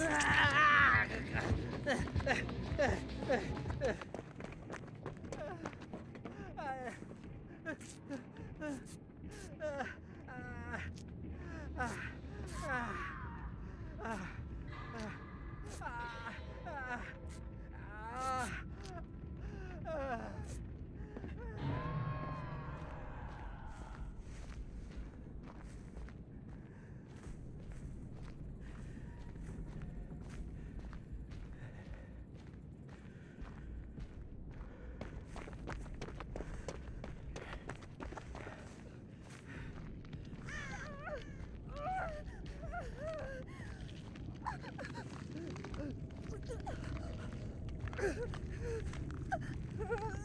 Ah! Ugh.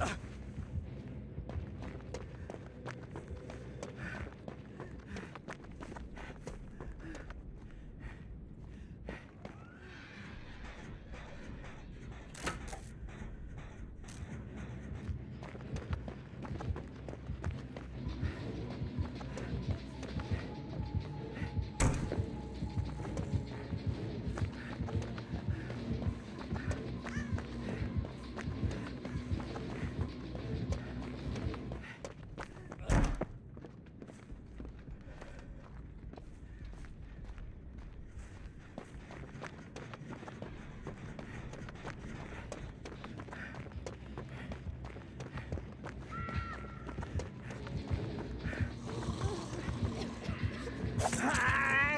Uh.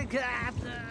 got the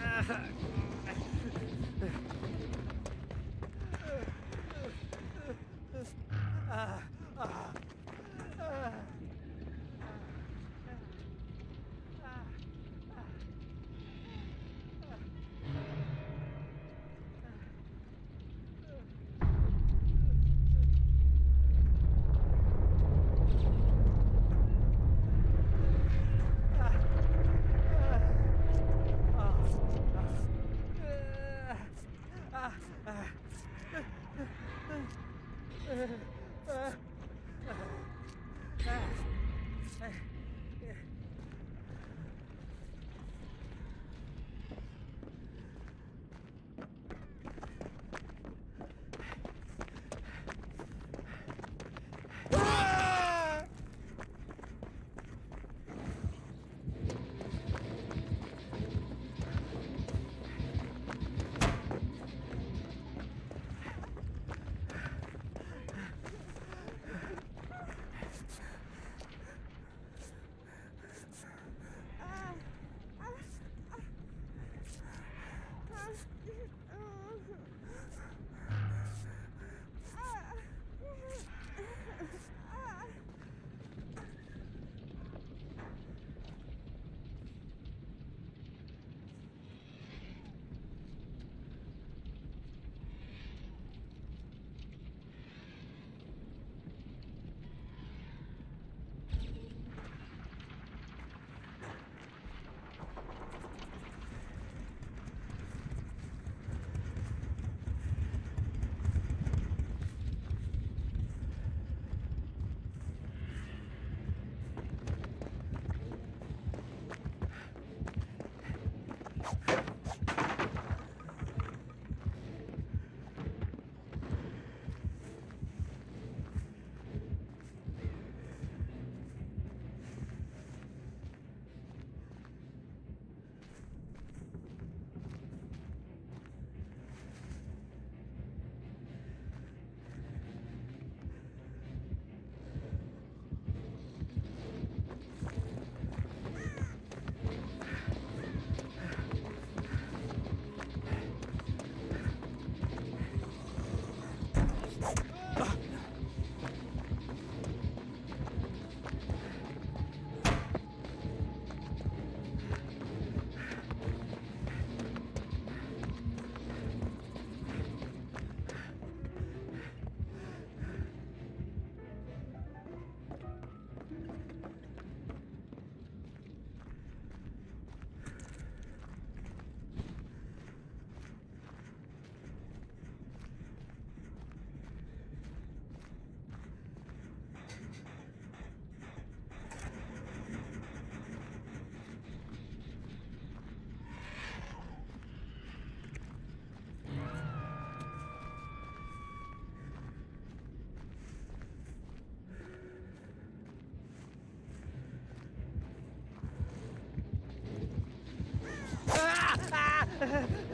Ha ha ha.